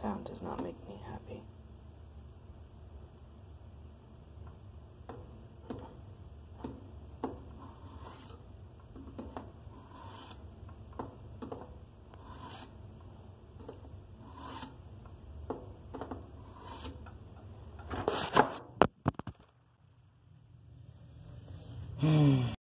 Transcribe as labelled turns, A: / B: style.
A: sound does not make me happy. Hmm.